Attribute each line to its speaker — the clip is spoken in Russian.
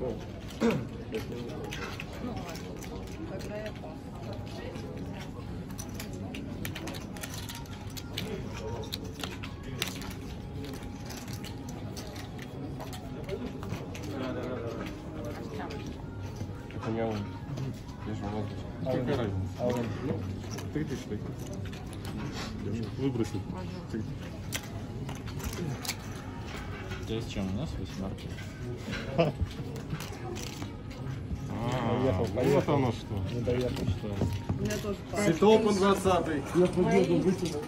Speaker 1: Тогда я
Speaker 2: же могу. Какая разница?
Speaker 3: А он?
Speaker 2: Три тысячи таких. Выбросить.
Speaker 4: С чем у нас восьмерки?
Speaker 2: А,
Speaker 3: Поехал,
Speaker 2: вот
Speaker 3: поехал.
Speaker 2: оно что.
Speaker 3: Не доехал.
Speaker 4: Что?
Speaker 1: У меня тоже пас.
Speaker 2: Ситопан 20
Speaker 3: Я победу выкинул.